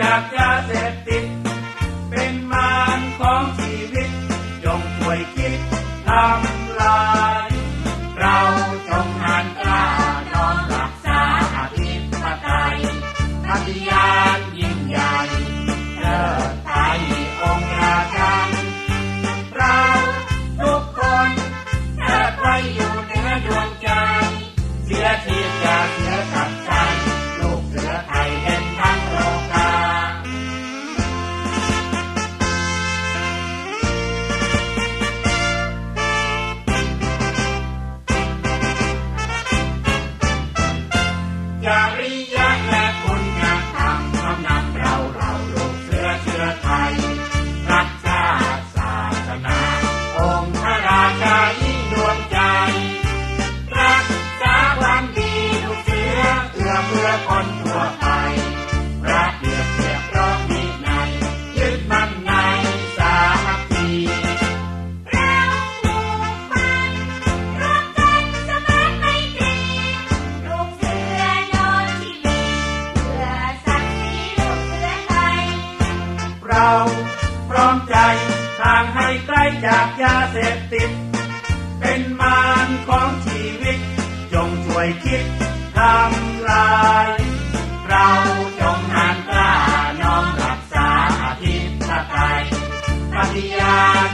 จากยาเสพติด เป็นมารของชีวิต จงช่วยคิดทำลาย เราจงหันกล้าน้อมรักษาอธิปไตยทัตยา ร้อมใจทางให้ใกล้จากยาเสพติด เป็นมารของชีวิต จงช่วยคิดทำลาย เราจงหันกล้าน้อมรักษาอตตะไตยปฏิญาณ